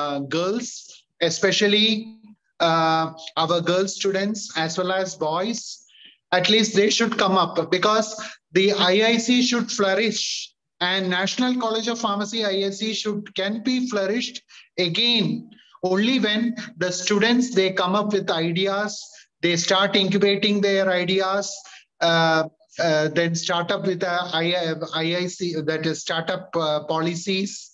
uh, girls, especially uh, our girl students as well as boys. At least they should come up because the IIC should flourish and National College of Pharmacy IIC should can be flourished again only when the students they come up with ideas they start incubating their ideas uh, uh, then start up with a IIC that is startup uh, policies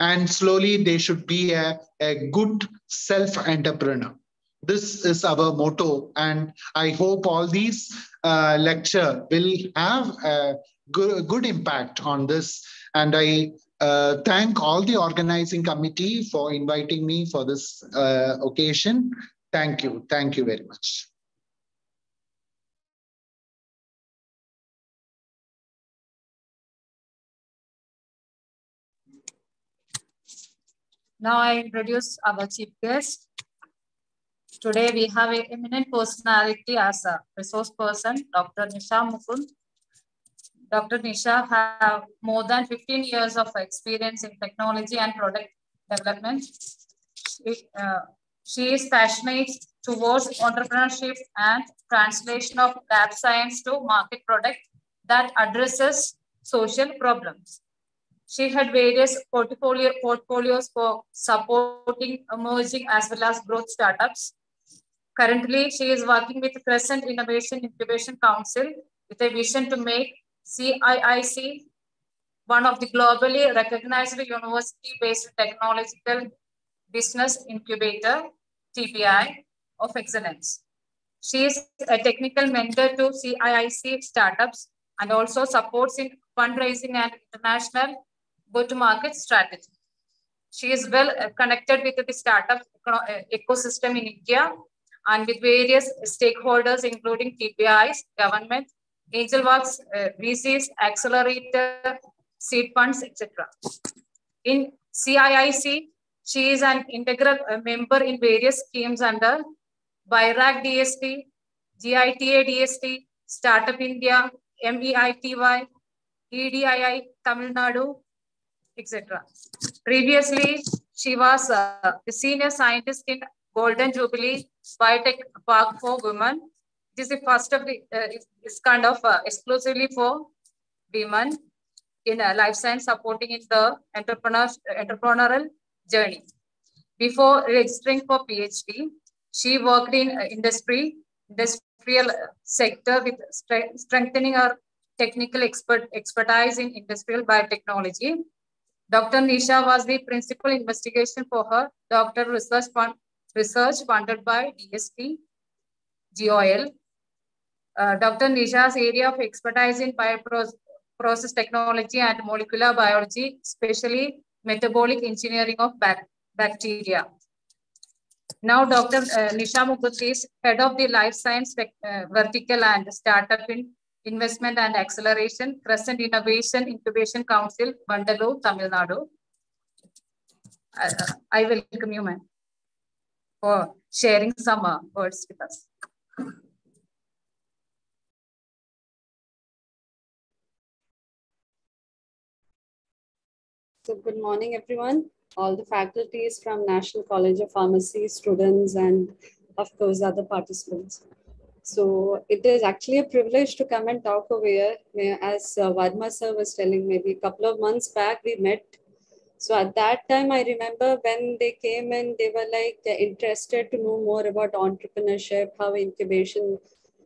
and slowly they should be a, a good self entrepreneur this is our motto and i hope all these uh, lecture will have a good, good impact on this and i uh, thank all the organizing committee for inviting me for this uh, occasion. Thank you. Thank you very much. Now I introduce our chief guest. Today we have an eminent personality as a resource person, Dr. Nisha Mukund. Dr. Nisha have more than 15 years of experience in technology and product development. She, uh, she is passionate towards entrepreneurship and translation of lab science to market product that addresses social problems. She had various portfolio, portfolios for supporting emerging as well as growth startups. Currently, she is working with Crescent Innovation Incubation Council with a vision to make CIIC, one of the globally recognized university-based technological business incubator, TBI, of excellence. She is a technical mentor to CIIC startups and also supports in fundraising and international go-to-market strategy. She is well connected with the startup ecosystem in India and with various stakeholders, including TBIs, government, AngelWorks, uh, VCs, Accelerator, seed funds, etc. In CIIC, she is an integral uh, member in various schemes under BIRAC DST, GITA DST, Startup India, MEITY, EDII, Tamil Nadu, etc. Previously, she was uh, the senior scientist in Golden Jubilee Biotech Park for Women it is the first of the, uh, it's kind of uh, exclusively for women in uh, life science supporting in the entrepreneur, entrepreneurial journey. Before registering for PhD, she worked in uh, industry, industrial sector with strengthening her technical expert, expertise in industrial biotechnology. Dr. Nisha was the principal investigation for her doctoral research, fund, research funded by DST, GOL, uh, Dr. Nisha's area of expertise in bioprocess technology and molecular biology, especially metabolic engineering of bacteria. Now, Dr. Uh, Nisha Mukherjee is head of the life science uh, vertical and startup in investment and acceleration, Crescent Innovation Incubation Council, Vandalur, Tamil Nadu. Uh, I welcome you, ma'am, for sharing some uh, words with us. So good morning, everyone. All the faculties from National College of Pharmacy, students, and of course, other participants. So it is actually a privilege to come and talk over here. As uh, Varma sir was telling, maybe a couple of months back, we met. So at that time, I remember when they came in, they were like interested to know more about entrepreneurship, how incubation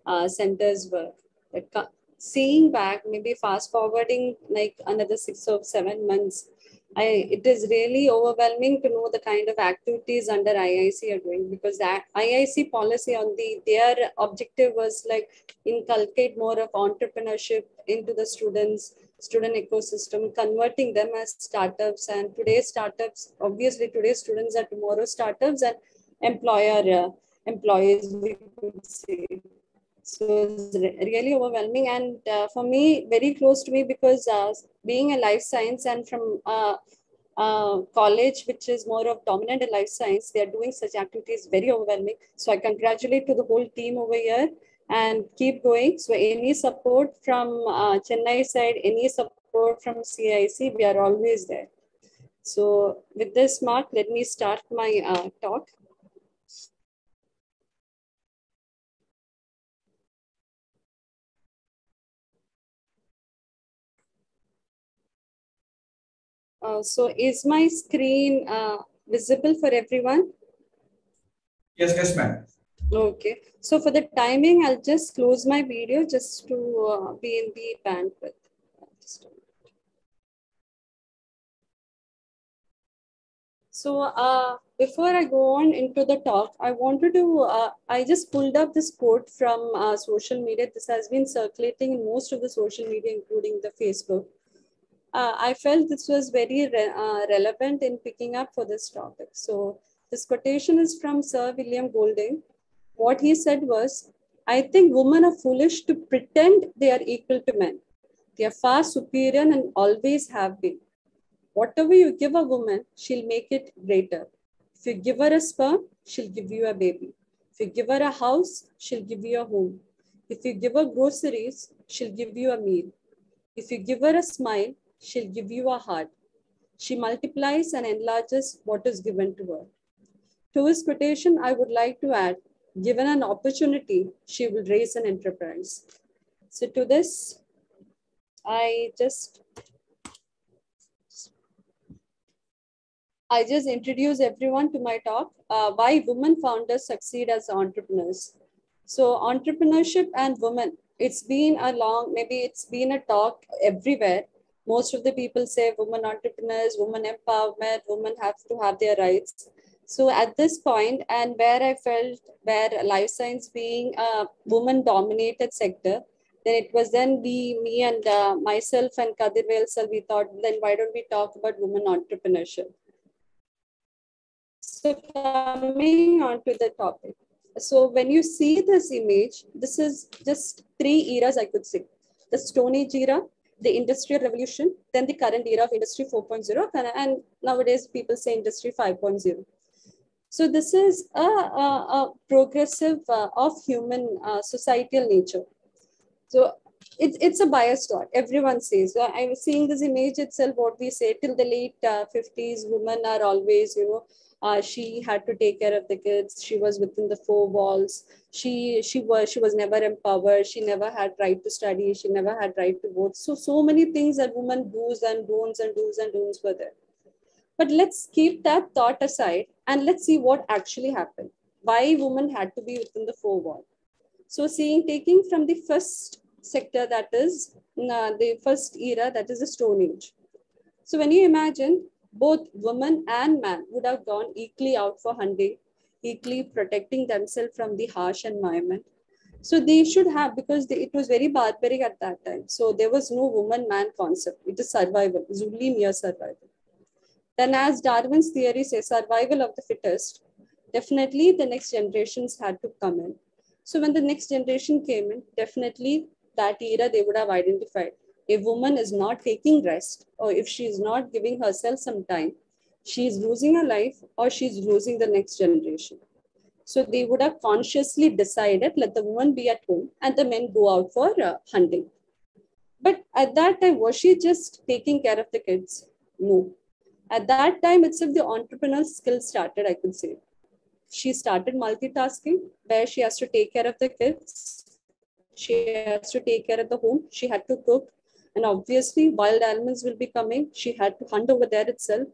uh, centers work. But seeing back, maybe fast forwarding like another six or seven months, I, it is really overwhelming to know the kind of activities under IIC are doing because that IIC policy on the their objective was like inculcate more of entrepreneurship into the students student ecosystem converting them as startups. And today's startups obviously today's students are tomorrow's startups and employer uh, employees we could say so it's really overwhelming and uh, for me very close to me because uh, being a life science and from uh, uh, college which is more of dominant in life science they are doing such activities very overwhelming. So i congratulate to the whole team over here and keep going. So any support from uh, chennai side any support from cic we are always there. So with this mark, let me start my uh, talk. Uh, so is my screen uh, visible for everyone? Yes, yes, ma'am. Okay. So for the timing, I'll just close my video just to uh, be in the bandwidth. So uh, before I go on into the talk, I wanted to, uh, I just pulled up this quote from uh, social media. This has been circulating in most of the social media, including the Facebook. Uh, I felt this was very re uh, relevant in picking up for this topic. So this quotation is from Sir William Golding. What he said was, I think women are foolish to pretend they are equal to men. They are far superior and always have been. Whatever you give a woman, she'll make it greater. If you give her a sperm, she'll give you a baby. If you give her a house, she'll give you a home. If you give her groceries, she'll give you a meal. If you give her a smile, she'll give you a heart. She multiplies and enlarges what is given to her. To his quotation, I would like to add, given an opportunity, she will raise an enterprise. So to this, I just I just introduce everyone to my talk, uh, why women founders succeed as entrepreneurs. So entrepreneurship and women, it's been a long, maybe it's been a talk everywhere. Most of the people say women entrepreneurs, women empowerment, women have to have their rights. So at this point, and where I felt where life science being a woman dominated sector, then it was then we, me and uh, myself and Kadir Velsal, we thought, then why don't we talk about women entrepreneurship? So coming on to the topic. So when you see this image, this is just three eras, I could say. The Stone Age era, the Industrial Revolution, then the current era of Industry 4.0, and nowadays people say Industry 5.0. So this is a, a, a progressive uh, of human uh, societal nature. So it's, it's a biased thought. Everyone says, uh, I'm seeing this image itself, what we say till the late 50s, uh, women are always, you know, uh, she had to take care of the kids. She was within the four walls. She she was she was never empowered. She never had right to study. She never had right to vote. So so many things that women do's and don'ts and do's and don'ts were there. But let's keep that thought aside and let's see what actually happened. Why women had to be within the four wall so seeing taking from the first sector that is uh, the first era that is the stone age. So when you imagine both woman and man would have gone equally out for hunting, equally protecting themselves from the harsh environment. So they should have, because they, it was very barbaric at that time. So there was no woman-man concept. It is survival. It's only mere survival. Then as Darwin's theory says, survival of the fittest, definitely the next generations had to come in. So when the next generation came in, definitely that era they would have identified a woman is not taking rest or if she is not giving herself some time, she is losing her life or she is losing the next generation. So they would have consciously decided, let the woman be at home and the men go out for uh, hunting. But at that time, was she just taking care of the kids? No. At that time itself, the entrepreneurial skill started, I could say. She started multitasking, where she has to take care of the kids. She has to take care of the home. She had to cook. And obviously, wild animals will be coming. She had to hunt over there itself.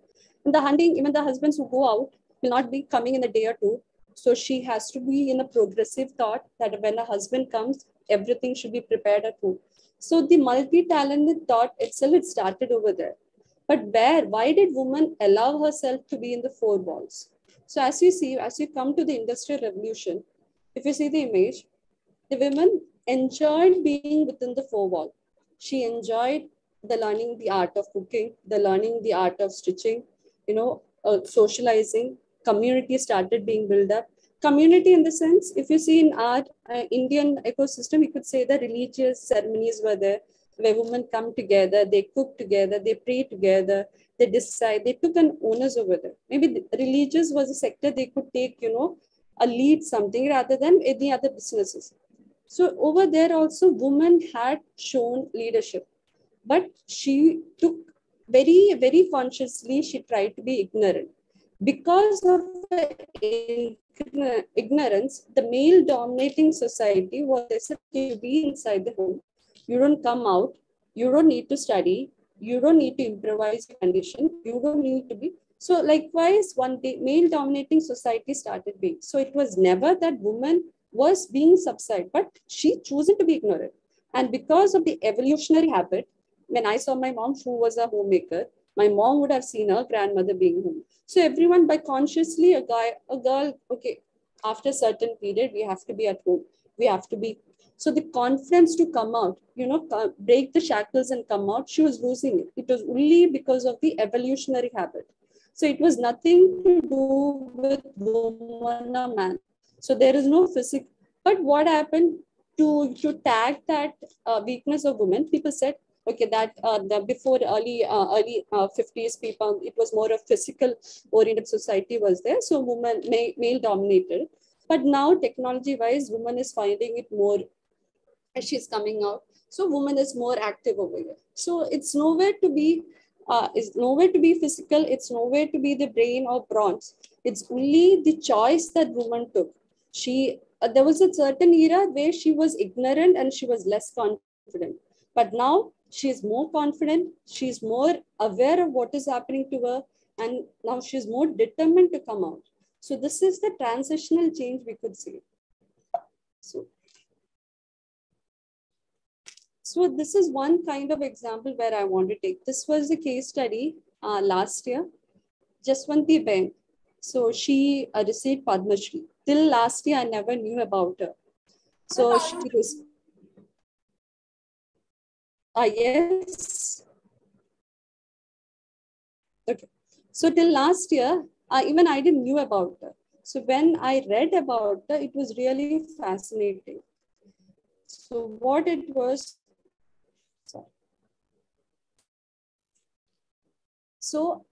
And the hunting, even the husbands who go out, will not be coming in a day or two. So she has to be in a progressive thought that when a husband comes, everything should be prepared at home. So the multi-talented thought itself, it started over there. But where, why did woman allow herself to be in the four walls? So as you see, as you come to the industrial revolution, if you see the image, the women enjoyed being within the four wall she enjoyed the learning the art of cooking, the learning the art of stitching, you know, uh, socializing. Community started being built up. Community, in the sense, if you see in our uh, Indian ecosystem, you could say the religious ceremonies were there, where women come together, they cook together, they pray together, they decide, they took an onus over there. Maybe religious was a sector they could take, you know, a lead something rather than any other businesses. So over there also women had shown leadership, but she took very, very consciously, she tried to be ignorant. Because of ignorance, the male dominating society was to be inside the home. You don't come out. You don't need to study. You don't need to improvise your condition. You don't need to be. So likewise, one day, male dominating society started being. So it was never that woman was being subsided, but she chosen to be ignorant. And because of the evolutionary habit, when I saw my mom, who was a homemaker, my mom would have seen her grandmother being home. So everyone by consciously a guy, a girl, okay, after a certain period, we have to be at home. We have to be. So the confidence to come out, you know, break the shackles and come out, she was losing it. It was only because of the evolutionary habit. So it was nothing to do with woman or man. So there is no physical. But what happened to, to tag that uh, weakness of women? People said, okay that uh, the before early uh, early uh, 50s people it was more of physical oriented society was there. So women male dominated. But now technology wise woman is finding it more as she's coming out. So woman is more active over here. So it's nowhere to be uh, is nowhere to be physical. It's nowhere to be the brain or bronze. It's only the choice that woman took she uh, there was a certain era where she was ignorant and she was less confident but now she's more confident, she's more aware of what is happening to her, and now she's more determined to come out. So this is the transitional change we could see. So, so this is one kind of example where I want to take. This was the case study uh, last year. Just Jaswanti Ben. So she uh, received Padma Shri. Till last year, I never knew about her. So she was Ah, yes. Okay. So till last year, uh, even I didn't knew about her. So when I read about her, it was really fascinating. So what it was, sorry. So,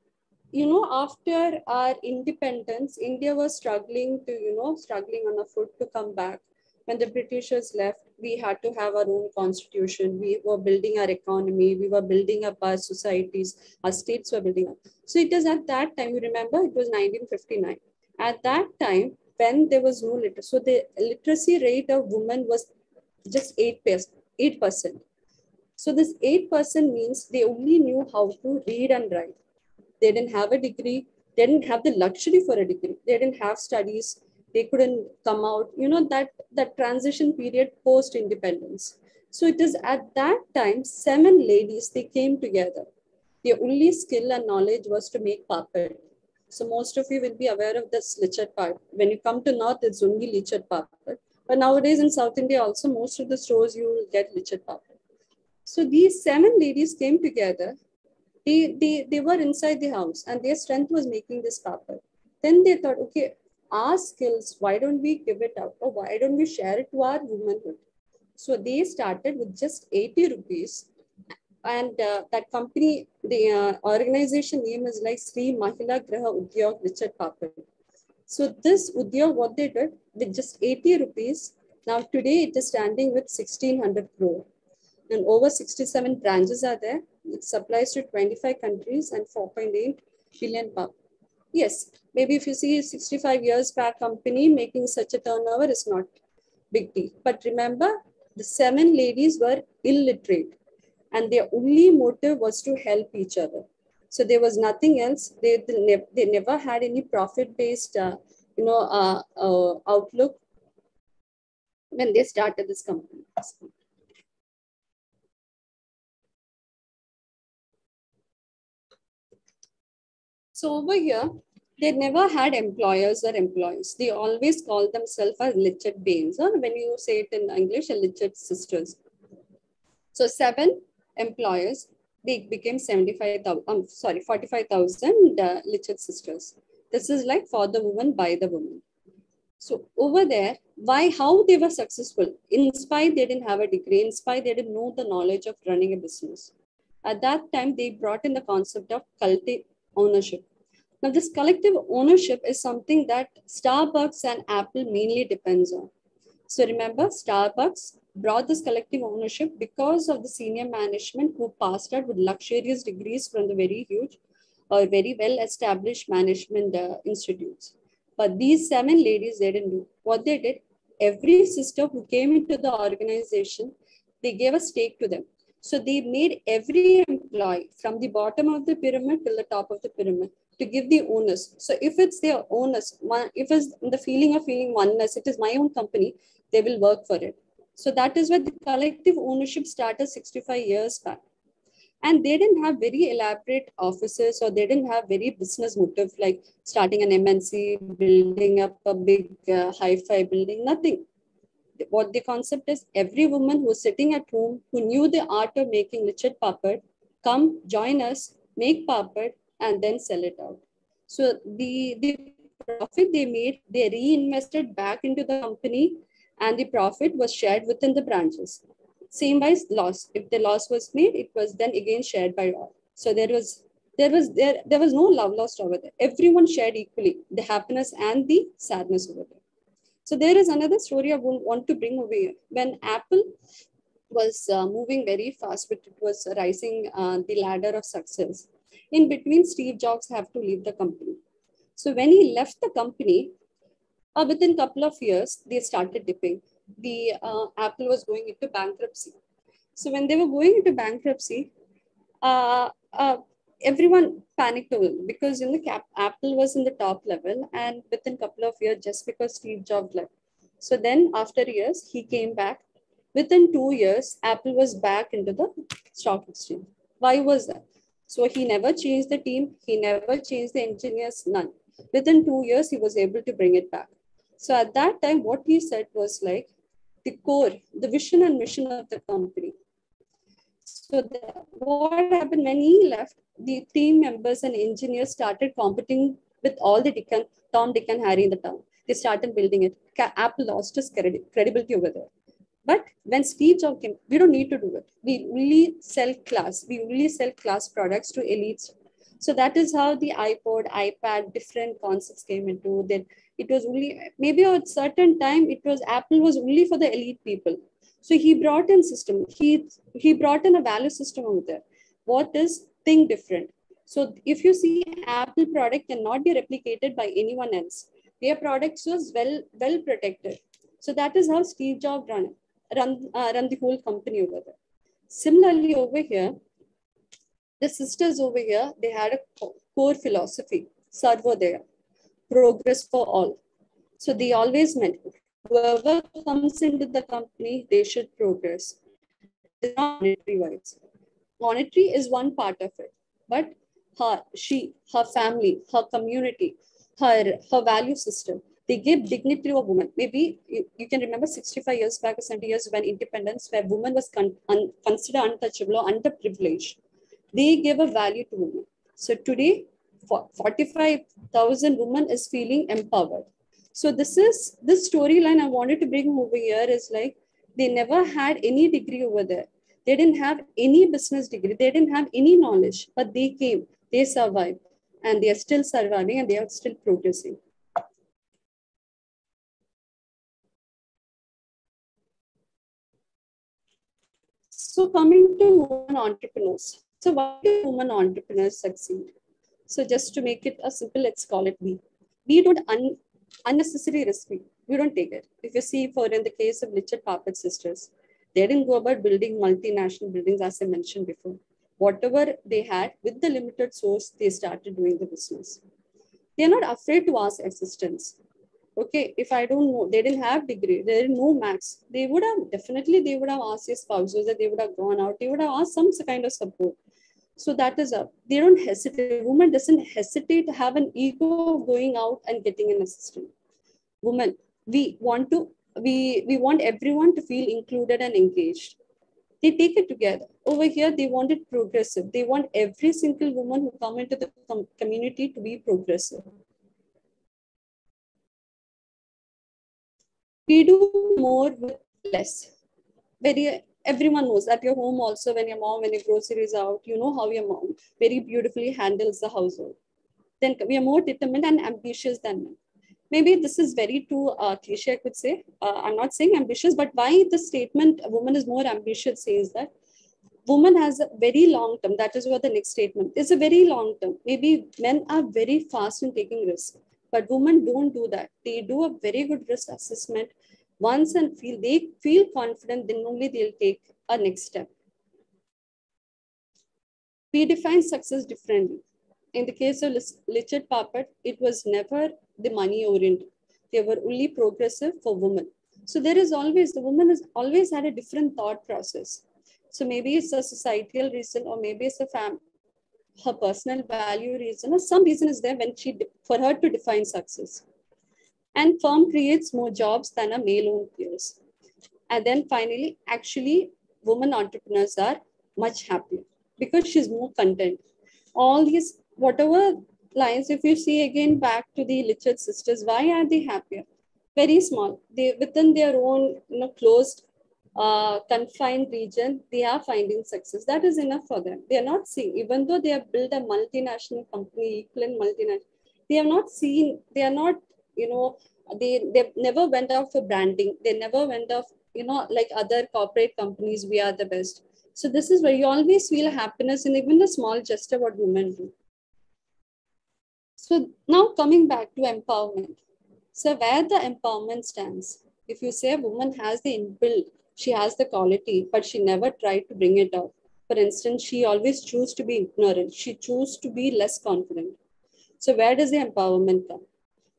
you know, after our independence, India was struggling to, you know, struggling on a foot to come back. When the Britishers left, we had to have our own constitution. We were building our economy. We were building up our societies. Our states were building up. So it is at that time, you remember, it was 1959. At that time, when there was no literacy, so the literacy rate of women was just 8%. 8%. So this 8% means they only knew how to read and write. They didn't have a degree. They didn't have the luxury for a degree. They didn't have studies they couldn't come out you know that that transition period post independence so it is at that time seven ladies they came together. Their only skill and knowledge was to make papad so most of you will be aware of this Lijjat part when you come to north it's only Lijjat papad but nowadays in south india also most of the stores you will get Lijjat papad so these seven ladies came together they, they, they were inside the house and their strength was making this paper. then they thought okay our skills, why don't we give it out or why don't we share it to our womanhood? So they started with just 80 rupees. And uh, that company, the uh, organization name is like Sri Mahila Griha Udyog Lijjat Papad. So this Udyog, what they did with just 80 rupees, now today it is standing with 1600 crore. And over 67 branches are there. It supplies to 25 countries and 4.8 billion papad. Yes, maybe if you see 65 years back company making such a turnover is not big deal. But remember, the seven ladies were illiterate and their only motive was to help each other. So there was nothing else. They, they, they never had any profit-based, uh, you know, uh, uh, outlook when they started this company. So over here, they never had employers or employees. They always call themselves as Lijjat Bains, or when you say it in English, Lijjat sisters. So seven employers, they became 75,000, um, sorry, 45,000 uh, sisters. This is like for the woman, by the woman. So over there, why, how they were successful? In spite they didn't have a degree, in spite they didn't know the knowledge of running a business. At that time, they brought in the concept of culti ownership. Now, this collective ownership is something that Starbucks and Apple mainly depends on. So remember, Starbucks brought this collective ownership because of the senior management who passed out with luxurious degrees from the very huge or very well established management uh, institutes. But these seven ladies, they didn't do. What they did, every sister who came into the organization, they gave a stake to them. So they made every employee from the bottom of the pyramid till the top of the pyramid to give the onus. So if it's their onus, if it's the feeling of feeling oneness, it is my own company, they will work for it. So that is where the collective ownership started 65 years back. And they didn't have very elaborate offices or they didn't have very business motive like starting an MNC, building up a big uh, hi-fi building, nothing. What the concept is, every woman who's sitting at home who knew the art of making Lijjat papad, come join us, make papad, and then sell it out. So the, the profit they made, they reinvested back into the company and the profit was shared within the branches. Same by loss. If the loss was made, it was then again shared by all. So there was there was there there was no love lost over there. Everyone shared equally the happiness and the sadness over there. So there is another story I want to bring here. When Apple was uh, moving very fast, but it was rising uh, the ladder of success. In between, Steve Jobs have to leave the company. So when he left the company, uh, within a couple of years, they started dipping. The uh, Apple was going into bankruptcy. So when they were going into bankruptcy, uh, uh everyone panicked because in the cap, Apple was in the top level, and within a couple of years, just because Steve Jobs left. So then, after years, he came back. Within two years, Apple was back into the stock exchange. Why was that? So he never changed the team. He never changed the engineers, none. Within two years, he was able to bring it back. So at that time, what he said was like the core, the vision and mission of the company. So the, what happened when he left, the team members and engineers started competing with all the Dick and, Tom, Dick and Harry in the town. They started building it. Apple lost its credibility over there. But when Steve Jobs came, we don't need to do it. We only sell class. We only sell class products to elites. So that is how the iPod, iPad, different concepts came into. Then it was only maybe at certain time it was Apple was only for the elite people. So he brought in system. He he brought in a value system over there. What is thing different? So if you see Apple product cannot be replicated by anyone else. Their products was well well protected. So that is how Steve Jobs run run, uh, run the whole company over there. Similarly, over here, the sisters over here, they had a core philosophy, Sarvodaya, progress for all. So they always meant whoever comes into the company, they should progress. It's not monetary wise. Monetary is one part of it, but her, she, her family, her community, her, her value system, they gave dignity to a woman. Maybe you, you can remember 65 years back or 70 years when independence, where woman was con, un, considered untouchable or underprivileged. They gave a value to women. So today, 45,000 women is feeling empowered. So this is this storyline I wanted to bring over here is like they never had any degree over there. They didn't have any business degree. They didn't have any knowledge, but they came, they survived, and they are still surviving and they are still progressing. So coming to women entrepreneurs. So why do women entrepreneurs succeed? So just to make it a simple, let's call it we. We don't un unnecessary risk. We, don't take it. If you see for in the case of Lijjat Papad sisters, they didn't go about building multinational buildings as I mentioned before. Whatever they had with the limited source, they started doing the business. They're not afraid to ask assistance okay if i don't know they didn't have degree they didn't know maths they would have definitely they would have asked their spouses that they would have gone out they would have asked some kind of support so that is up they don't hesitate. Woman doesn't hesitate to have an ego going out and getting an assistant. Woman we want to we we want everyone to feel included and engaged. They take it together. Over here they want it progressive. They want every single woman who come into the community to be progressive. We do more with less. Very everyone knows at your home also when your mom when your groceries out, you know how your mom very beautifully handles the household. Then we are more determined and ambitious than men. maybe this is very too uh, cliche, I could say. Uh, I'm not saying ambitious, but why the statement a woman is more ambitious says that woman has a very long term. That is what the next statement is a very long term. Maybe men are very fast in taking risks, but women don't do that. They do a very good risk assessment once and feel they feel confident, then only they'll take a next step. We define success differently. In the case of Lijjat Papad, it was never the money oriented. They were only progressive for women. So there is always, the woman has always had a different thought process. So maybe it's a societal reason or maybe it's a fam her personal value reason or some reason is there when she, for her to define success. And firm creates more jobs than a male owned peers. And then finally, actually, women entrepreneurs are much happier because she's more content. All these, whatever lines, if you see again back to the Lijjat sisters, why are they happier? Very small. They within their own you know, closed, uh, confined region, they are finding success. That is enough for them. They are not seeing, even though they have built a multinational company, equivalent multinational, they have not seen, they are not, you know, they they never went out for branding. They never went off, you know, like other corporate companies, we are the best. So this is where you always feel happiness in even the small gesture what women do. So now coming back to empowerment. So where the empowerment stands, if you say a woman has the inbuilt, she has the quality, but she never tried to bring it out. For instance, she always choose to be ignorant. She choose to be less confident. So where does the empowerment come?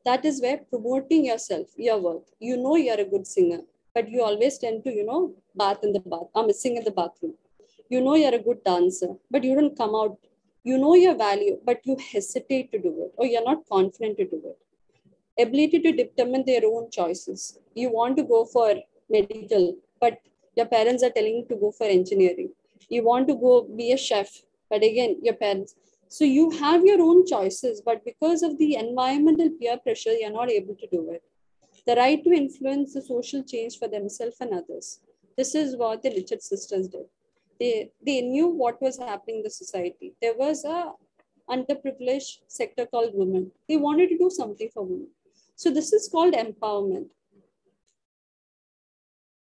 That is where promoting yourself, your work. You know you're a good singer, but you always tend to, you know, bath in the bath. I'm sing in the bathroom. You know you're a good dancer, but you don't come out you know your value, but you hesitate to do it, or you're not confident to do it. Ability to determine their own choices. You want to go for medical, but your parents are telling you to go for engineering. You want to go be a chef, but again, your parents. So you have your own choices, but because of the environmental peer pressure, you're not able to do it. The right to influence the social change for themselves and others. This is what the Lijjat sisters did they, they knew what was happening in the society. There was a underprivileged sector called women. They wanted to do something for women. So this is called empowerment.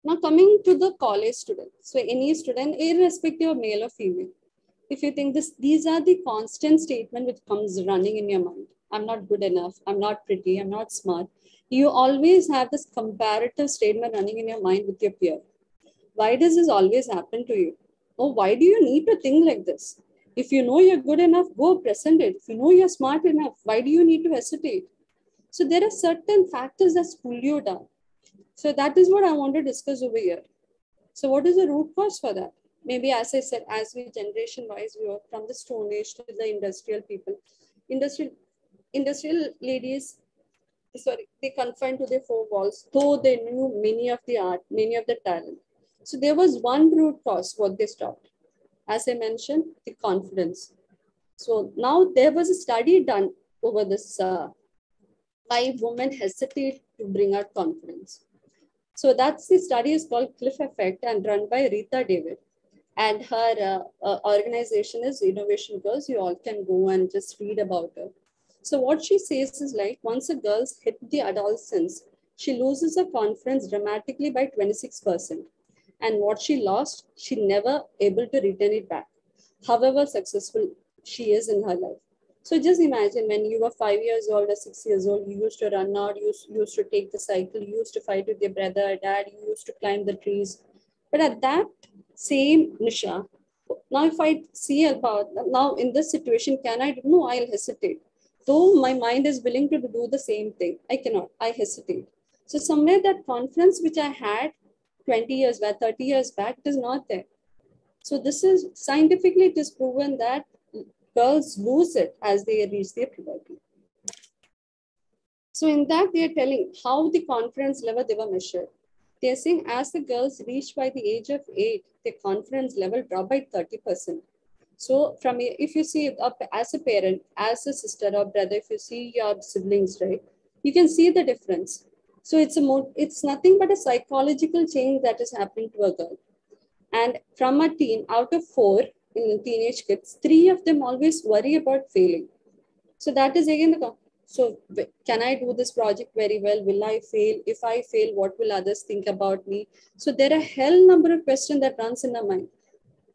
Now coming to the college student. So any student, irrespective of male or female, if you think this, these are the constant statement which comes running in your mind. I'm not good enough. I'm not pretty. I'm not smart. You always have this comparative statement running in your mind with your peer. Why does this always happen to you? Oh, why do you need to think like this? If you know you're good enough, go present it. If you know you're smart enough, why do you need to hesitate? So there are certain factors that pull you down. So that is what I want to discuss over here. So what is the root cause for that? Maybe as I said, as we generation wise, we were from the Stone Age to the industrial people. Industrial industrial ladies, sorry, they confined to their four walls, though they knew many of the art, many of the talent. So there was one root cause what they stopped. As I mentioned, the confidence. So now there was a study done over this uh, why women hesitate to bring out confidence. So that's the study is called Cliff Effect and run by Rita David. And her uh, uh, organization is Innovation Girls. You all can go and just read about her. So what she says is like once a girl hit the adolescence, she loses her confidence dramatically by 26% and what she lost, she never able to return it back, however successful she is in her life. So just imagine when you were five years old or six years old, you used to run out, you used to take the cycle, you used to fight with your brother, dad, you used to climb the trees. But at that same Nisha, now if I see about now in this situation, can I no, I'll hesitate. Though my mind is willing to do the same thing, I cannot, I hesitate. So somewhere that confidence which I had 20 years back, 30 years back, is not there. So this is scientifically it is proven that girls lose it as they reach their puberty. So in that they are telling how the confidence level they were measured. They are saying as the girls reach by the age of eight, their confidence level dropped by 30%. So from if you see as a parent, as a sister or brother, if you see your siblings, right, you can see the difference. So it's a more, it's nothing but a psychological change that is happening to a girl. And from a teen, out of four in teenage kids, three of them always worry about failing. So that is again the So can I do this project very well? Will I fail? If I fail, what will others think about me? So there are a hell number of questions that runs in our mind.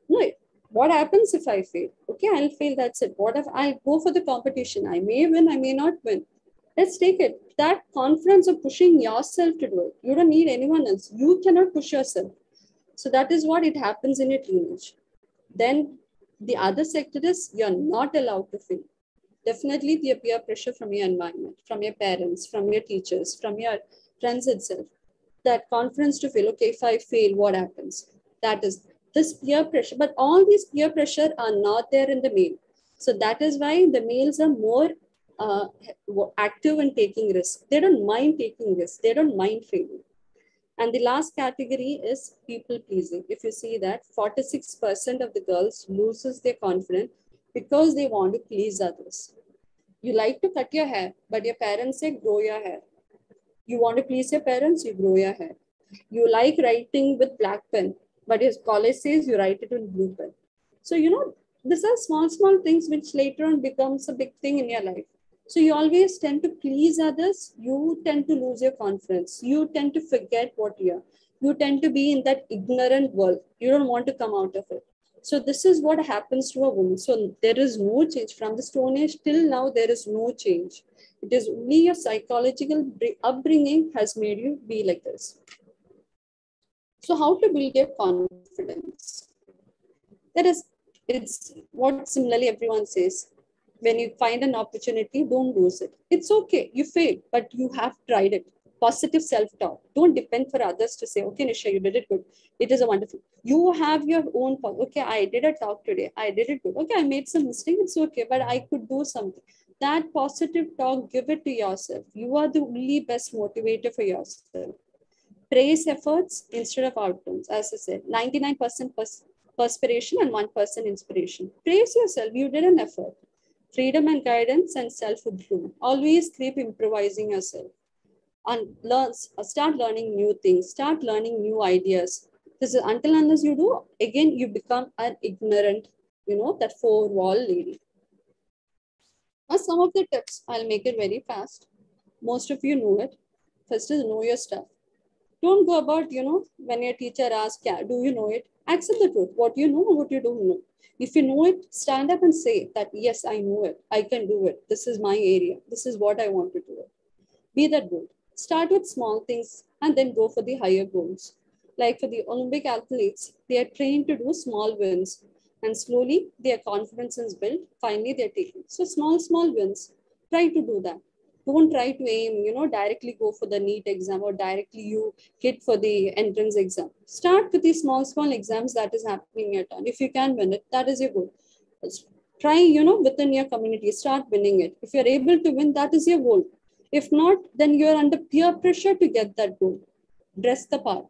No, what happens if I fail? Okay, I'll fail. That's it. What if I go for the competition? I may win, I may not win. Let's take it. That confidence of pushing yourself to do it. You don't need anyone else. You cannot push yourself. So that is what it happens in a teenage. Then the other sector is you're not allowed to fail. Definitely the peer pressure from your environment, from your parents, from your teachers, from your friends itself. That confidence to feel, okay, if I fail, what happens? That is this peer pressure. But all these peer pressure are not there in the male. So that is why the males are more uh, active in taking risks. They don't mind taking risks. They don't mind failing. And the last category is people pleasing. If you see that 46% of the girls loses their confidence because they want to please others. You like to cut your hair, but your parents say grow your hair. You want to please your parents, you grow your hair. You like writing with black pen, but your college says you write it in blue pen. So, you know, these are small, small things which later on becomes a big thing in your life. So you always tend to please others. You tend to lose your confidence. You tend to forget what you are. You tend to be in that ignorant world. You don't want to come out of it. So this is what happens to a woman. So there is no change from the Stone Age till now. There is no change. It is only your psychological upbringing has made you be like this. So how to build your confidence? That is, it's what similarly everyone says. When you find an opportunity, don't lose it. It's okay. You fail, but you have tried it positive self-talk. Don't depend for others to say, okay, Nisha, you did it good. It is a wonderful. You have your own, okay, I did a talk today. I did it good. Okay, I made some mistake. It's okay, but I could do something. That positive talk, give it to yourself. You are the only best motivator for yourself. Praise efforts instead of outcomes. As I said, 99% pers- perspiration and 1% inspiration. Praise yourself. You did an effort. Freedom and guidance and self-improvement. Always keep improvising yourself and learn, start learning new things, start learning new ideas. This is until unless you do, again, you become an ignorant, you know, that four wall lady. Now, some of the tips, I'll make it very fast. Most of you know it. First is know your stuff. Don't go about, you know, when your teacher asks, yeah, do you know it? Accept the truth. What you know, what you don't know. If you know it, stand up and say that, yes, I know it. I can do it. This is my area. This is what I want to do. Be that bold start with small things and then go for the higher goals. Like for the Olympic athletes, they are trained to do small wins and slowly their confidence is built. Finally, they're taking. So small, small wins. Try to do that. Don't try to aim, you know, directly go for the NEET exam or directly you hit for the entrance exam. Start with the small, small exams that is happening at all. If you can win it, that is your goal. Try, you know, within your community, start winning it. If you're able to win, that is your goal if not, then you're under peer pressure to get that goal. Dress the part.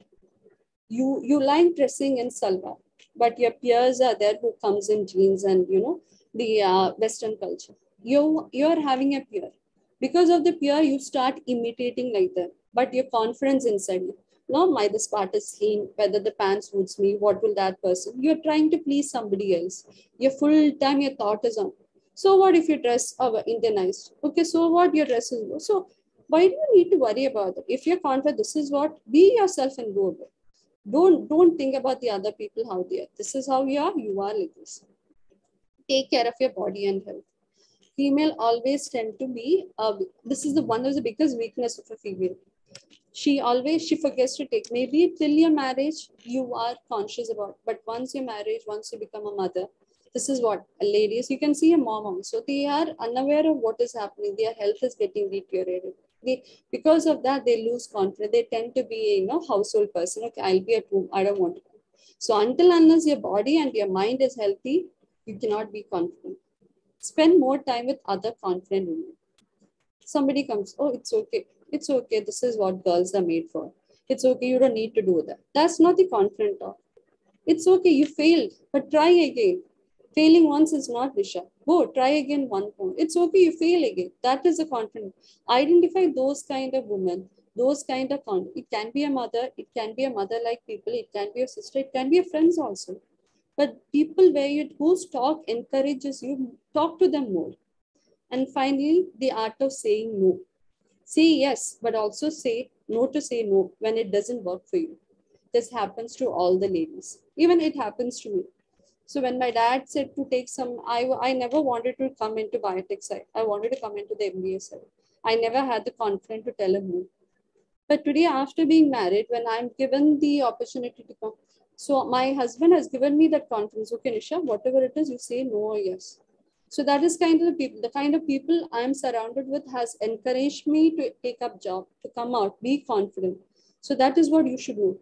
You you like dressing in salwar, but your peers are there who comes in jeans and you know the uh, Western culture. You you're having a peer. Because of the peer, you start imitating like that. But your confidence inside you. No, my this part is clean, whether the pants suits me, what will that person? You're trying to please somebody else. Your full time your thought is on so what if your dress are Indianized? Okay, so what your dress is. So why do you need to worry about it? If you're confident, this is what, be yourself and go about. Don't, don't think about the other people, how they are. This is how you are, you are like this. Take care of your body and health. Female always tend to be, uh, this is the one of the biggest weakness of a female. She always, she forgets to take, maybe till your marriage, you are conscious about, but once your marriage, once you become a mother, this is what a lady. ladies you can see a mom also. They are unaware of what is happening. Their health is getting deteriorated. They, because of that they lose confidence. They tend to be you know household person. Okay i'll be at home. I don't want to so until unless your body and your mind is healthy you cannot be confident. Spend more time with other confident women. Somebody comes oh it's okay. It's okay. This is what girls are made for. It's okay. You don't need to do that. That's not the confident talk. It's okay. You failed but try again Failing once is not Disha. Go try again one point. It's okay, you fail again. That is a confidence. Identify those kind of women, those kind of con. It can be a mother, it can be a mother like people, it can be a sister, it can be a friends also. But people where you whose talk encourages you, talk to them more. And finally, the art of saying no. Say yes, but also say no to say no when it doesn't work for you. This happens to all the ladies. Even it happens to me. So when my dad said to take some, I, I never wanted to come into biotech side. I wanted to come into the MBA side. I never had the confidence to tell him no. But today, after being married, when I'm given the opportunity to come, so my husband has given me that confidence. Okay, Nisha, whatever it is, you say no or yes. So that is kind of the people, the kind of people I'm surrounded with has encouraged me to take up job, to come out, be confident. So that is what you should do.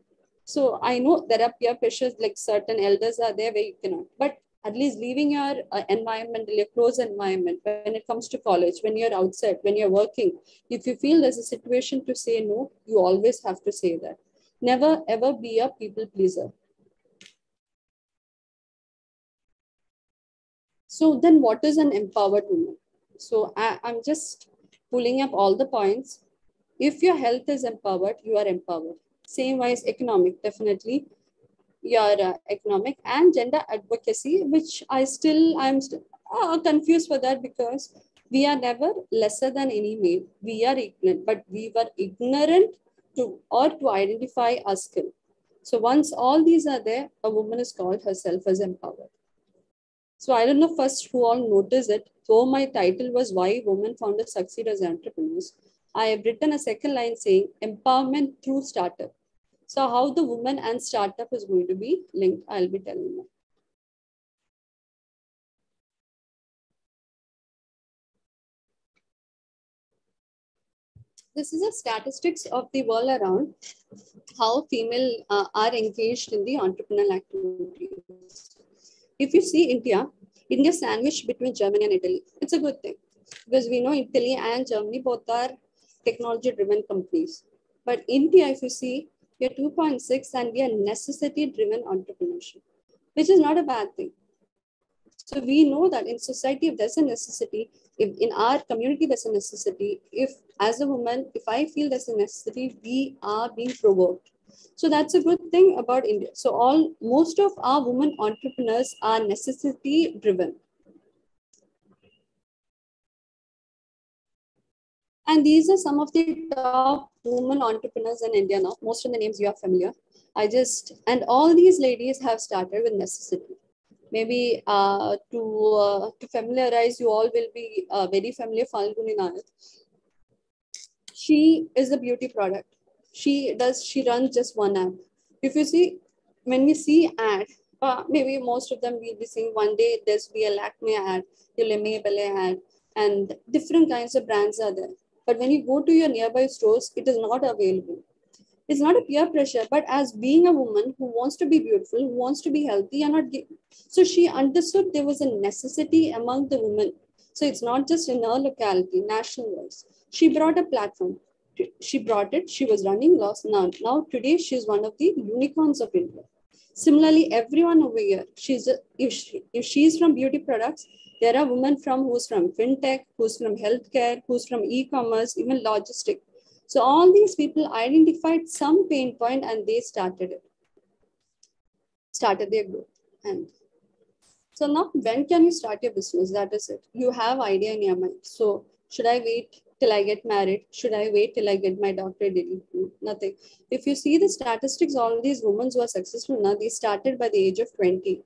So I know there are peer pressures, like certain elders are there where you cannot, but at least leaving your uh, environment, your close environment, when it comes to college, when you're outside, when you're working, if you feel there's a situation to say no, you always have to say that. Never ever be a people pleaser. So then what is an empowered woman? So I, I'm just pulling up all the points. If your health is empowered, you are empowered. Same wise economic, definitely your uh, economic and gender advocacy, which I still, I'm still uh, confused for that because we are never lesser than any male. We are ignorant, but we were ignorant to or to identify our skill. So once all these are there, a woman is called herself as empowered. So I don't know first who all noticed it. Though my title was Why Women Founders Succeed as Entrepreneurs, I have written a second line saying empowerment through startup. So how the woman and startup is going to be linked, I'll be telling you. This is a statistics of the world around how female uh, are engaged in the entrepreneurial activities. If you see India, India sandwiched between Germany and Italy. It's a good thing because we know Italy and Germany both are technology driven companies. But India, if you see, we are 2.6 and we are necessity driven entrepreneurship, which is not a bad thing. So we know that in society, if there's a necessity, if in our community there's a necessity, if as a woman, if I feel there's a necessity, we are being provoked. So that's a good thing about India. So all most of our women entrepreneurs are necessity driven. And these are some of the top women entrepreneurs in India now. Most of the names you are familiar. I just, and all these ladies have started with necessity. Maybe uh, to, uh, to familiarize you all will be uh, very familiar, Falguni Nayak. She is a beauty product. She does, she runs just one app. If you see, when we see ad, uh, maybe most of them will be seeing one day there's be a Lakme ad, the Leme ad, and different kinds of brands are there but when you go to your nearby stores, it is not available. It's not a peer pressure, but as being a woman who wants to be beautiful, who wants to be healthy, and not so she understood there was a necessity among the women. So it's not just in her locality, national wise. She brought a platform. She brought it. She was running loss. Now, now today she's one of the unicorns of India. Similarly, everyone over here, she's a, if she, if she's from beauty products, there are women from who's from fintech, who's from healthcare, who's from e-commerce, even logistic. So all these people identified some pain point and they started it, started their growth. And so now when can you start your business? That is it. You have idea in your mind. So should I wait till I get married? Should I wait till I get my doctorate degree? Nothing. If you see the statistics, all these women who are successful now, they started by the age of 20.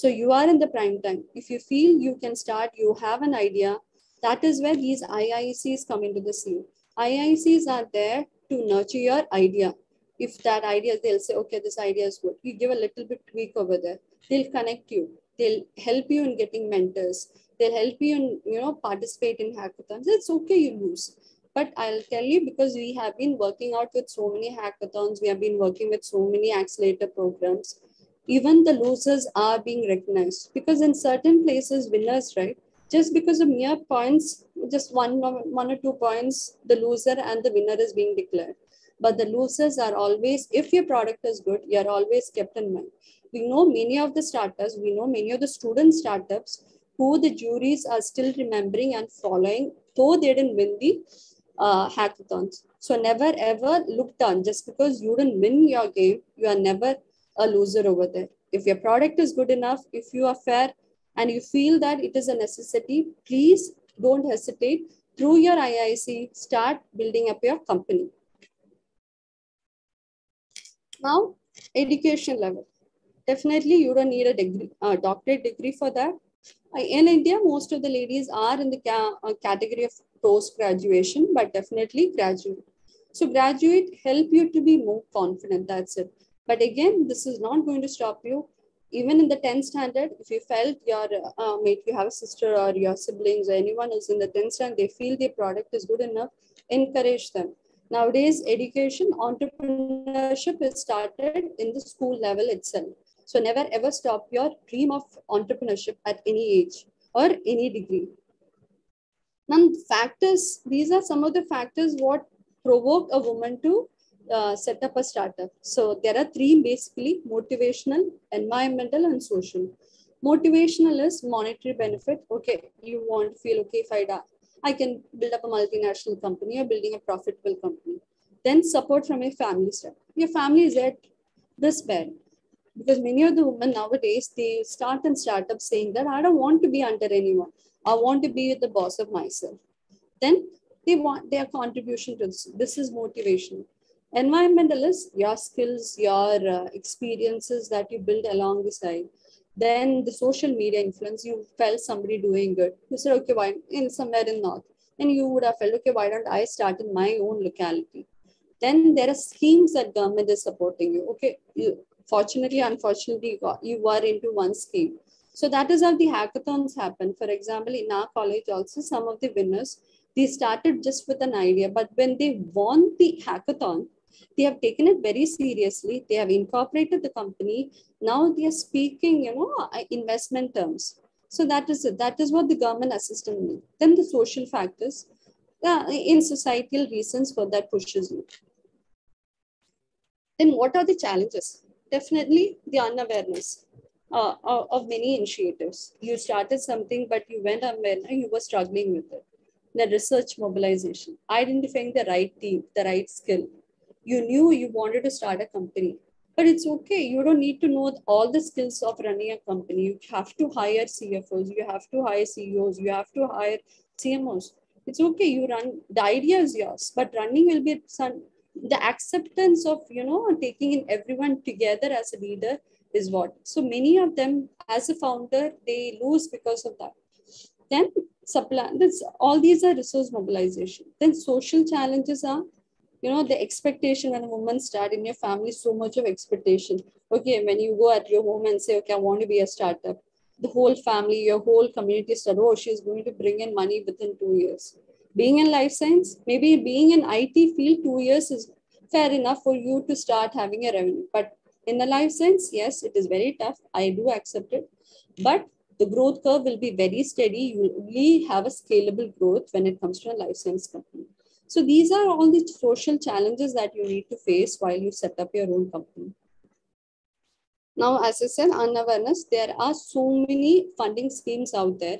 So you are in the prime time. If you feel you can start, you have an idea, that is where these IICs come into the scene. IICs are there to nurture your idea. If that idea, they'll say, okay, this idea is good. You give a little bit tweak over there. They'll connect you. They'll help you in getting mentors. They'll help you in, you know, participate in hackathons. It's okay, you lose. But I'll tell you because we have been working out with so many hackathons, we have been working with so many accelerator programs even the losers are being recognized. Because in certain places winners right just because of mere points just one one or two points the loser and the winner is being declared. But the losers are always if your product is good you're always kept in mind. We know many of the startups we know many of the student startups who the juries are still remembering and following though they didn't win the uh, hackathons. So never ever look down just because you didn't win your game you are never a loser over there. If your product is good enough, if you are fair and you feel that it is a necessity, please don't hesitate. Through your IIC, start building up your company. Now, education level. Definitely, you don't need a degree, a doctorate degree for that. Uh, in India, most of the ladies are in the ca uh, category of post-graduation, but definitely graduate. So graduate help you to be more confident, that's it. But again, this is not going to stop you. Even in the 10th standard, if you felt your uh, mate, you have a sister or your siblings or anyone else in the 10th standard, they feel their product is good enough, encourage them. Nowadays, education, entrepreneurship is started in the school level itself. So never ever stop your dream of entrepreneurship at any age or any degree. Now, factors, these are some of the factors what provoke a woman to uh, set up a startup. So there are three basically motivational, environmental, and social. Motivational is monetary benefit. Okay, you want to feel okay if I die. I can build up a multinational company or building a profitable company. Then support from a family staff. Your family is at this bad. Because many of the women nowadays, they start and start up saying that I don't want to be under anyone. I want to be the boss of myself. Then they want their contribution to this. This is motivation. Environmental is your skills, your uh, experiences that you build along the side. Then the social media influence, you felt somebody doing good. You said, okay, why in somewhere in North? And you would have felt, okay, why don't I start in my own locality? Then there are schemes that government is supporting you. Okay, you, fortunately, unfortunately, you, got, you were into one scheme. So that is how the hackathons happen. For example, in our college also, some of the winners, they started just with an idea, but when they won the hackathon, they have taken it very seriously. They have incorporated the company. Now they are speaking, you know, uh, investment terms. So that is it. That is what the government assistance means. Then the social factors uh, in societal reasons for that pushes you. Then what are the challenges? Definitely the unawareness uh, of many initiatives. You started something, but you went unaware and you were struggling with it. The research mobilization, identifying the right team, the right skill, you knew you wanted to start a company but it's okay. You don't need to know all the skills of running a company. You have to hire cfos you have to hire ceos you have to hire cmos it's okay. You run the idea is yours but running will be some the acceptance of you know taking in everyone together as a leader is what. So many of them as a founder they lose because of that. Then supply this all these are resource mobilization. Then social challenges are you know the expectation when a woman start in your family so much of expectation. Okay when you go at your home and say okay i want to be a startup. The whole family your whole community said oh she's going to bring in money within two years. Being in life science maybe being in it field two years is fair enough for you to start having a revenue. But in the life science yes it is very tough. I do accept it. But the growth curve will be very steady. You will only have a scalable growth when it comes to a life science company so these are all the social challenges that you need to face while you set up your own company. Now, as I said, unawareness, there are so many funding schemes out there.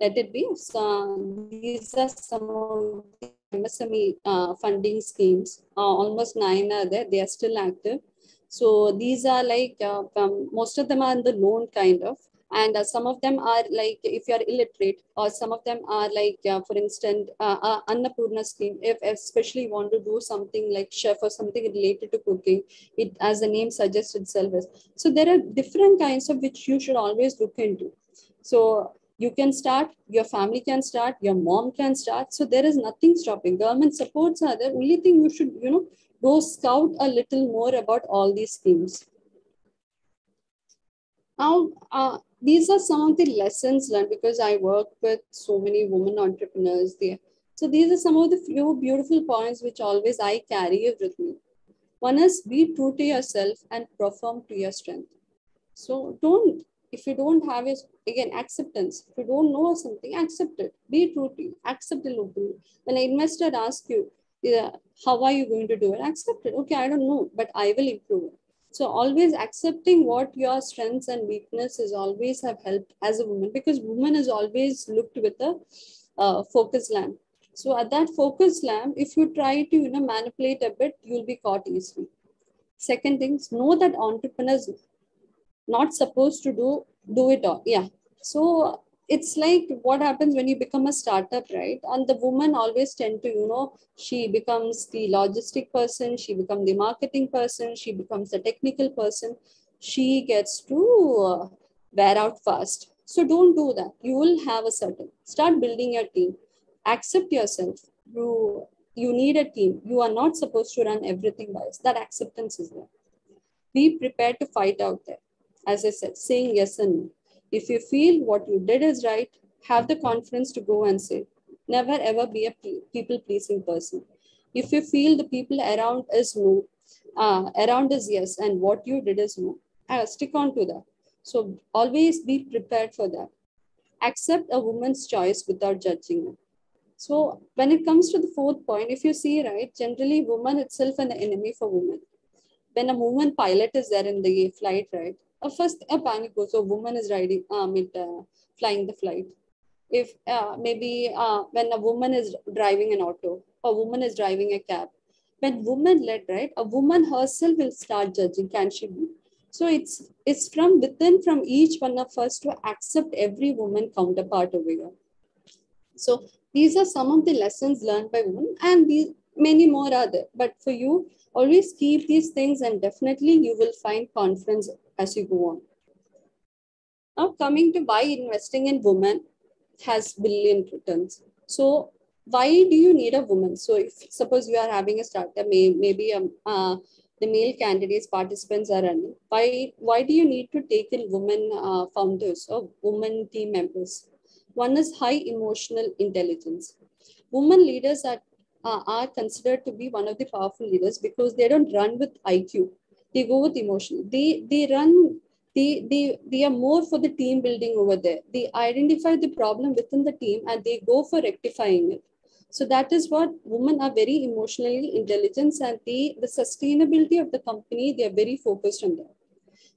Let it be. So, these are some of the MSME uh, funding schemes. Uh, almost nine are there. They are still active. So these are like, uh, um, most of them are in the loan kind of and uh, some of them are like if you're illiterate or some of them are like uh, for instance uh, uh, annapurna scheme. If especially you want to do something like chef or something related to cooking it as the name suggests itself is. So there are different kinds of which you should always look into. So you can start your family can start your mom can start. So there is nothing stopping. Government supports are the only thing you should you know go scout a little more about all these schemes. Now, uh, these are some of the lessons learned because I work with so many women entrepreneurs there. So these are some of the few beautiful points which always I carry with me. One is be true to yourself and perform to your strength. So don't, if you don't have it, again, acceptance. If you don't know something, accept it. Be true to you. Accept it openly. When an investor asks you, yeah, how are you going to do it? Accept it. Okay, I don't know, but I will improve it. So always accepting what your strengths and weaknesses always have helped as a woman because woman is always looked with a uh, focus lamp. So at that focus lamp, if you try to you know manipulate a bit, you'll be caught easily. Second things, know that entrepreneurs not supposed to do do it all. Yeah. So it's like what happens when you become a startup right? And the woman always tend to you know she becomes the logistic person she becomes the marketing person she becomes the technical person. She gets to uh, wear out fast. So don't do that. You will have a certain start building your team. Accept yourself. You you need a team. You are not supposed to run everything by us that acceptance is there. Be prepared to fight out there. As i said saying yes and no if you feel what you did is right, have the confidence to go and say, never ever be a people pleasing person. If you feel the people around is no, uh, around is yes, and what you did is no, uh, stick on to that. So always be prepared for that. Accept a woman's choice without judging it. So when it comes to the fourth point, if you see right, generally woman itself an enemy for women. When a woman pilot is there in the flight, right, first a panic goes. So woman is riding, um, it, uh, flying the flight. If uh, maybe uh, when a woman is driving an auto, a woman is driving a cab, when woman led, right, a woman herself will start judging. Can she be? So it's it's from within, from each one of us to accept every woman counterpart over here. So these are some of the lessons learned by women, and these many more are there. But for you, always keep these things, and definitely you will find confidence as you go on. Now coming to why investing in women has billion returns. So why do you need a woman? So if suppose you are having a startup, may, maybe um, uh, the male candidates participants are running. Why why do you need to take in women uh, founders or women team members? One is high emotional intelligence. Women leaders are uh, are considered to be one of the powerful leaders because they don't run with IQ they go with emotion. They they run they they they are more for the team building over there. They identify the problem within the team and they go for rectifying it. So that is what women are very emotionally intelligent and they the sustainability of the company they are very focused on that.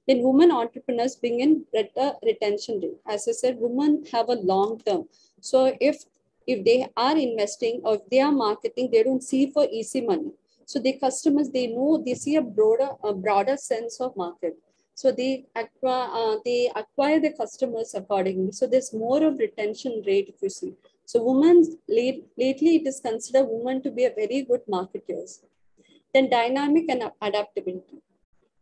Then women entrepreneurs bring in better retention rate. As i said women have a long term. So if if they are investing or if they are marketing they don't see for easy money so the customers, they know, they see a broader, a broader sense of market. So they acquire, uh, they acquire the customers accordingly. So there's more of retention rate if you see. So women, late, lately it is considered women to be a very good marketers. Then dynamic and adaptability.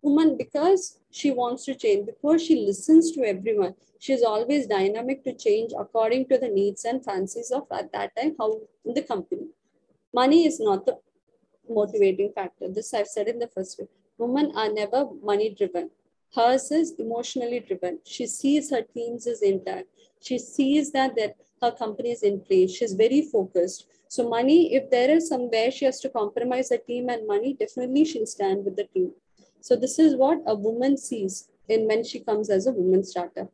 Woman, because she wants to change, because she listens to everyone, she's always dynamic to change according to the needs and fancies of at that time how in the company. Money is not the motivating factor. This I've said in the first way. Women are never money driven. Hers is emotionally driven. She sees her teams is intact. She sees that, that her company is in place. She's very focused. So money, if there is somewhere she has to compromise her team and money, definitely she'll stand with the team. So this is what a woman sees in when she comes as a woman starter.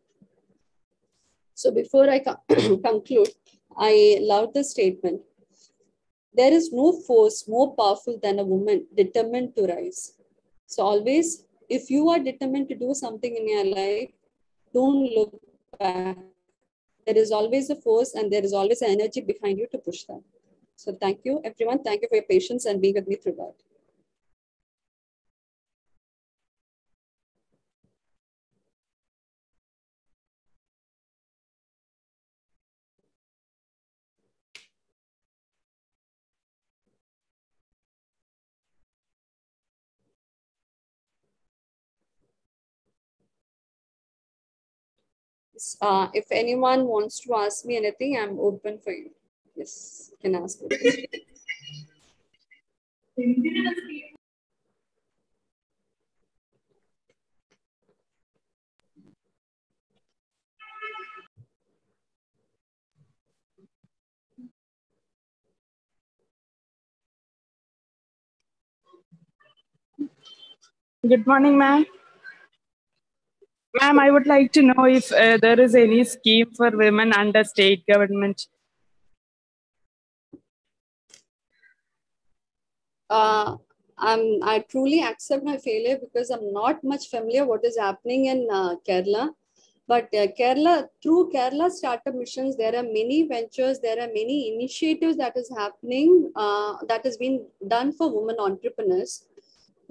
So before I conclude, I love the statement. There is no force more powerful than a woman determined to rise. So always, if you are determined to do something in your life, don't look back. There is always a force and there is always an energy behind you to push that. So thank you, everyone. Thank you for your patience and being with me throughout. Uh, if anyone wants to ask me anything, I'm open for you. Yes, you can ask me. Good morning, ma'am. Ma'am, I would like to know if uh, there is any scheme for women under state government. Uh, I'm, I truly accept my failure because I'm not much familiar what is happening in uh, Kerala. But uh, Kerala, through Kerala startup missions, there are many ventures, there are many initiatives that is happening uh, that has been done for women entrepreneurs.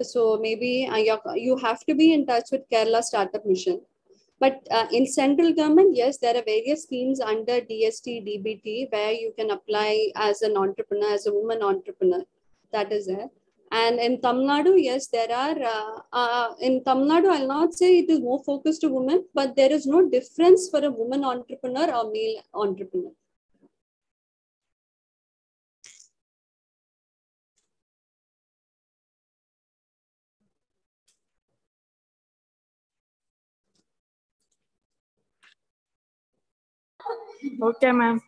So maybe uh, you have to be in touch with Kerala Startup Mission. But uh, in central government, yes, there are various schemes under DST, DBT where you can apply as an entrepreneur, as a woman entrepreneur. That is there. And in Tamil Nadu, yes, there are, uh, uh, in Tamil Nadu, I'll not say it is more focused to women, but there is no difference for a woman entrepreneur or male entrepreneur. Okay, ma'am.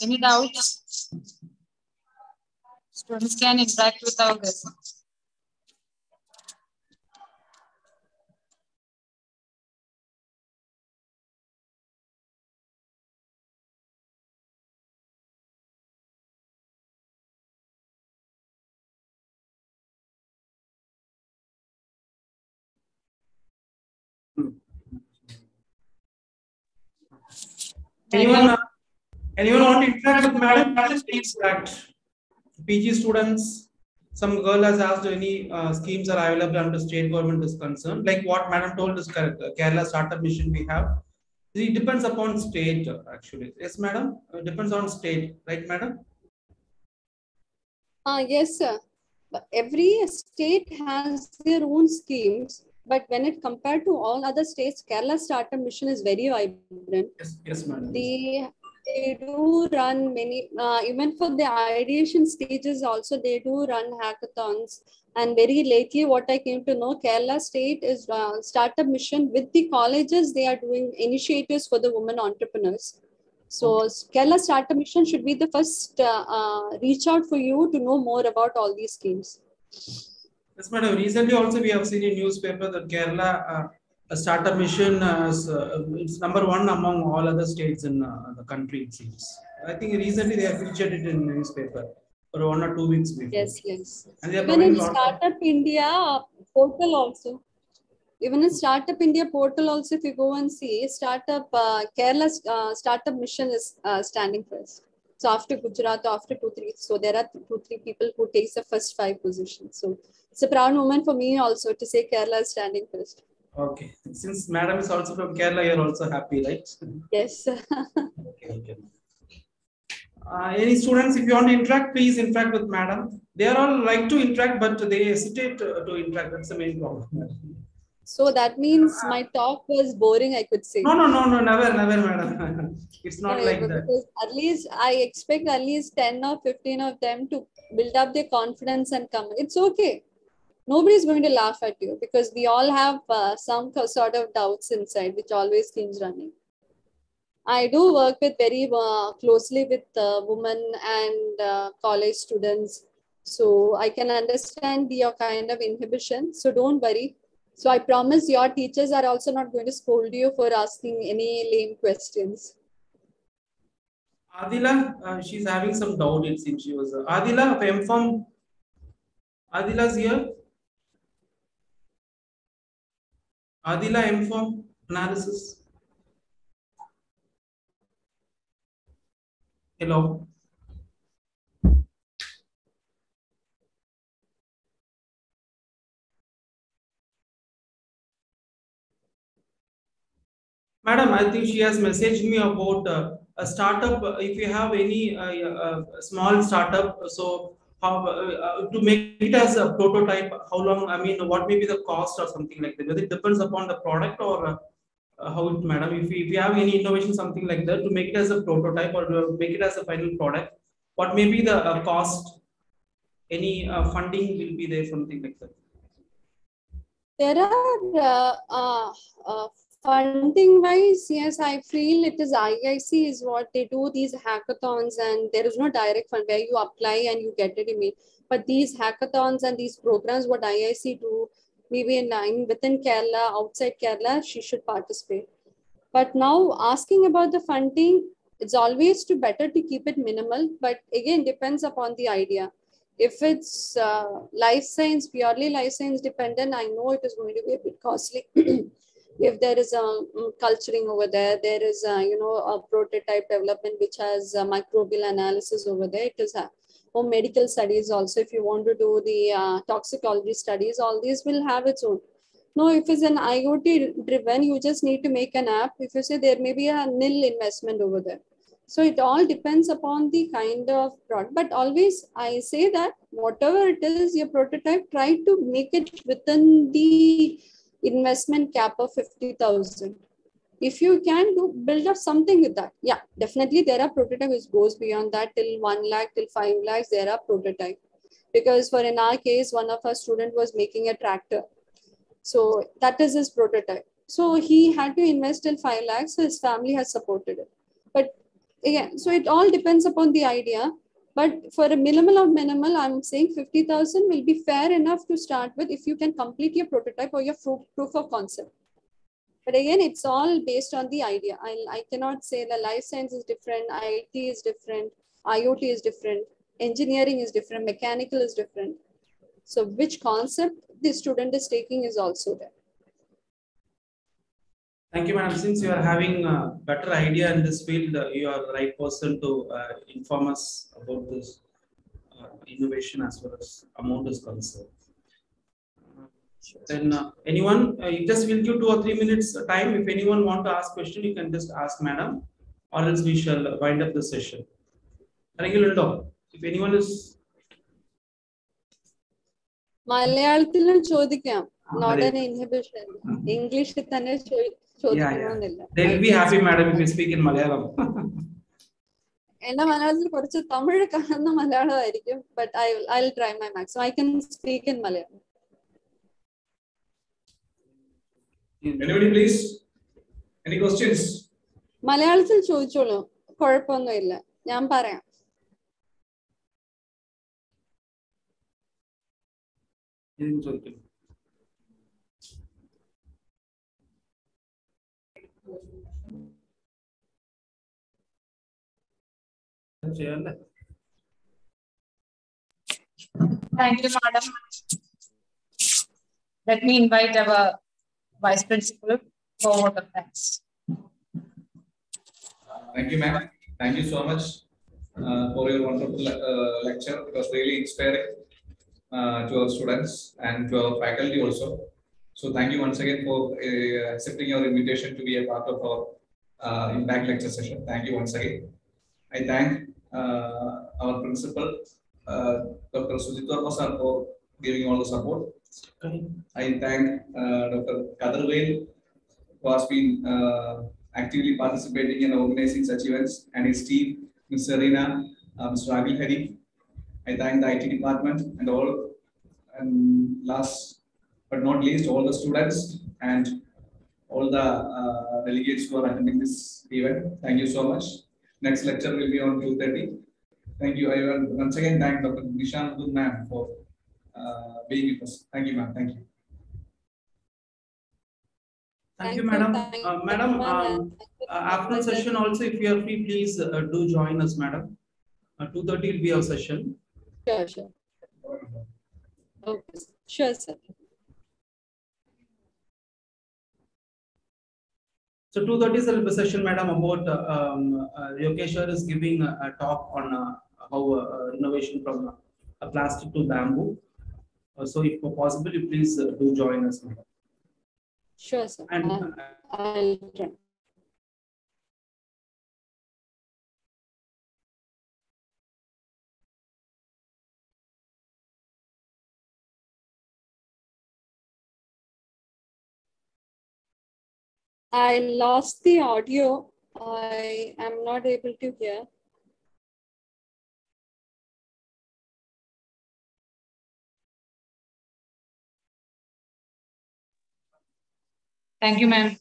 Any doubts? Students can interact with our guests. Anyone, uh, anyone want to interact with Madam? Madam, Please interact. PG students, some girl has asked any uh, schemes are available under state government is concerned. Like what Madam told is correct. Uh, Kerala startup mission we have. It depends upon state actually. Yes, Madam. Uh, depends on state, right, Madam? Uh, yes, sir. But every state has their own schemes. But when it compared to all other states, Kerala Startup Mission is very vibrant. Yes, yes, Madam. They, they do run many, uh, even for the ideation stages also, they do run hackathons. And very lately, what I came to know, Kerala State is uh, Startup Mission with the colleges, they are doing initiatives for the women entrepreneurs. So Kerala Startup Mission should be the first uh, uh, reach out for you to know more about all these schemes. Yes, madam. Recently, also we have seen in newspaper that Kerala uh, a startup mission uh, is, uh, it's number one among all other states in uh, the country. It seems. I think recently they have featured it in newspaper for one or two weeks before. Yes, yes. And they Even in lot of- Startup India portal also. Even in Startup India portal also, if you go and see, Startup uh, Kerala uh, Startup Mission is standing first. So after Gujarat, after two, three, so there are two, three people who takes the first five positions. So it's a proud moment for me also to say Kerala is standing first. Okay. Since madam is also from Kerala, you're also happy, right? Yes. Okay, okay. Uh, any students, if you want to interact, please interact with madam. They are all like to interact, but they hesitate uh, to interact. That's the main problem. So that means my talk was boring, I could say. No, no, no, no, never, never, madam. it's not like that. At least I expect at least 10 or 15 of them to build up their confidence and come. It's okay. Nobody's going to laugh at you because we all have uh, some sort of doubts inside, which always keeps running. I do work with very uh, closely with uh, women and uh, college students. So I can understand your kind of inhibition. So don't worry. So I promise your teachers are also not going to scold you for asking any lame questions. Adila, uh, she's having some doubt. It seems she was. Uh, Adila, M.Pharm. Adila's here. Adila, M.Pharm analysis. Hello. Madam, I think she has messaged me about uh, a startup. uh, If you have any uh, uh, small startup, so how uh, to make it as a prototype? How long? I mean, what may be the cost or something like that? Whether it depends upon the product or how it, madam. If you, if have any innovation, something like that, to make it as a prototype or make it as a final product, what may be the uh, cost? Any uh, funding will be there, something like that. There are uh, funding wise, yes, I feel it is IIC is what they do these hackathons, and there is no direct fund where you apply and you get it immediately. But these hackathons and these programs, what IIC do, maybe in line within Kerala, outside Kerala, she should participate. But now asking about the funding, it's always to better to keep it minimal, but again depends upon the idea if it's uh, life science, purely life science dependent, I know it is going to be a bit costly. if there is a um, culturing over there, there is a, you know a prototype development which has a microbial analysis over there. It is a medical studies also. If you want to do the uh, toxicology studies, all these will have its own. No, if it's an IoT driven, you just need to make an app. If you say there may be a nil investment over there. So it all depends upon the kind of product. But always I say that whatever it is, your prototype, try to make it within the investment cap of 50,000. If you can do build up something with that. Yeah, definitely there are prototypes which goes beyond that till 1 lakh, till 5 lakhs, there are prototype. Because for in our case, one of our student was making a tractor. So that is his prototype. So he had to invest till 5 lakhs. So his family has supported it. But again, so it all depends upon the idea. But for a minimal of minimal, I'm saying 50,000 will be fair enough to start with if you can complete your prototype or your proof of concept. But again, it's all based on the idea. I, I cannot say the life science is different, IT is different, IoT is different, engineering is different, mechanical is different. So which concept the student is taking is also there. Thank you, madam. Since you are having a better idea in this field, uh, you are the right person to uh, inform us about this uh, innovation as well as amount is concerned. Then uh, anyone, uh, just will give two or three minutes time. If anyone want to ask question, you can just ask madam, or else we shall wind up the session. If anyone is മലയാളത്തിലും ചോദിക്കാം not an inhibition ഇംഗ്ലീഷിൽ തന്നെ ചോദിക്കണമെന്നില്ല They'll be happy, madam, if speak in Malayalam. എന്റെ മലയാളത്തിൽ കുറച്ച് തമിഴ് കാണുന്ന മലയാളമായിരിക്കും but I I try my maximum I can speak in Malayalam Anybody, please? Any questions? മലയാളത്തിൽ ചോദിച്ചോളൂ. കുഴപ്പമൊന്നുമില്ല. ഞാൻ പറയാം. ഇതിന് Thank you, madam. Let me invite our vice principal for the of thanks. Thank you, ma'am. Thank you so much uh, for your wonderful uh, lecture. It was really inspiring uh, to our students and to our faculty also. So thank you once again for uh, accepting your invitation to be a part of our uh, impact lecture session. Thank you once again. I thank our principal, uh, Dr. Sujit Verma for giving all the support. I thank uh, Dr. Kadarvel who has been uh, actively participating in organizing such events and his team, Ms. Serena, uh, Mr. Ravi Hari. I thank the IT department and all, and last but not least, all the students and all the uh, delegates who are attending this event. Thank you so much. Next lecture will be on 2:30. Thank you. I will once again thank Dr. Nishan Good ma'am for uh, being with us. Thank you, ma'am. Thank you. Thank you, madam. Uh, madam, um, and thank you Uh, after session also, if you are free, please uh, do join us, madam. Uh, two thirty will be our session. Sure, sure. Okay, sure, sir. So two thirty is the session, madam, about uh, um, uh, Yogesh sir is giving a, a talk on uh, how uh, innovation from uh, plastic to bamboo. Uh, so if possible, please uh, do join us, madam. Sure, sir. And I'll- uh, I'll I lost the audio. I am not able to hear. Thank you, ma'am.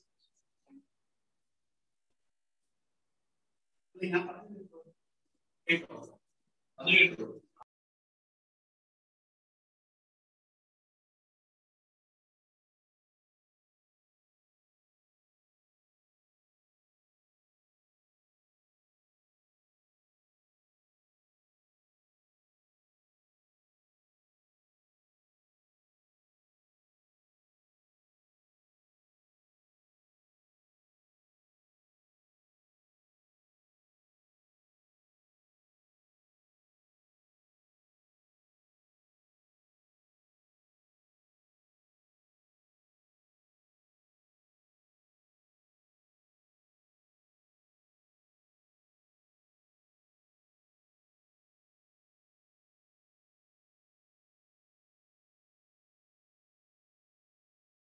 Eight. Only eight.